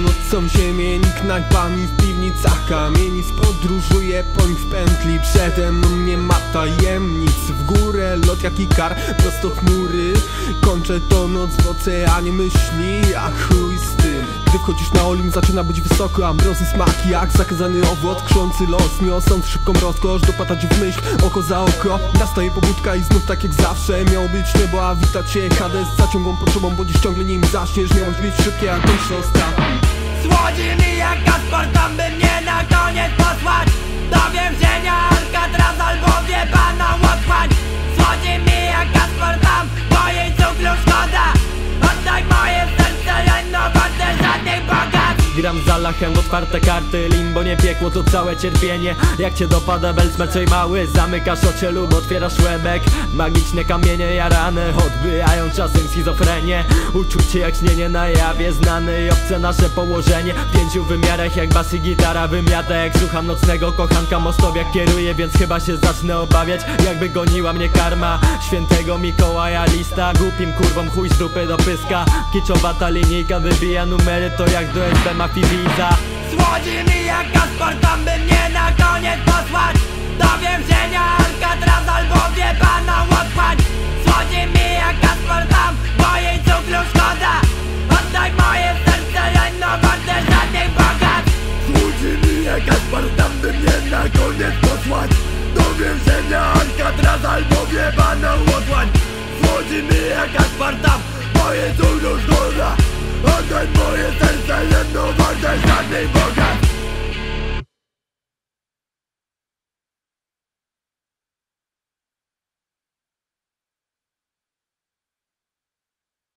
Nocą ziemień, knajpami w piwnicach kamieni Podróżuję po w pętli, przede mną nie ma tajemnic. W górę lot jak i kar, prosto chmury. Kończę to noc w oceanie myśli, a chuj z tym. Gdy wchodzisz na olim zaczyna być wysoko, a mrozy smaki jak zakazany owłod Krzący los, niosąc szybką rozkosz, dopadać w myśl, oko za oko. Nastaje pobudka i znów tak jak zawsze Miało być niebo, a wita cię Hades Zaciągłą potrzebą, bo dziś ciągle nim zaśniesz. Miało być szybkie jak ten ostatni Słodzi mi jak Gaspar, tam by mnie na koniec Gram za lachem, otwarte karty Limbo nie piekło, to całe cierpienie. Jak cię dopada belcmeczej mały Zamykasz oczy lub otwierasz łebek. Magiczne kamienie jarane Odbijają czasem schizofrenię. Uczucie jak śnienie na jawie Znane i obce nasze położenie. W pięciu wymiarach jak bas i gitara Wymiata jak słucham nocnego. Kochanka Mostowiak kieruje, więc chyba się zacznę obawiać Jakby goniła mnie karma. Świętego Mikołaja lista Głupim kurwom chuj z dupy do pyska. Kiczowata linijka wybija numery To jak do SB mafii wiza Słodzi mi jak Gaspar, tam by mnie na koniec posłać. Do więzienia Alcatraz albo wie pana otchłań Słodzi mi jak Gaspar, tam bo jej cukru szkoda. Oddaj moje serce, jedno warte żadnych bogactw. Słodzi mi jak Gaspar, tam by mnie na koniec posłać. Do więzienia Alcatraz albo wiebaną otłań Słodzi mi jak Gaspar, tam moje cud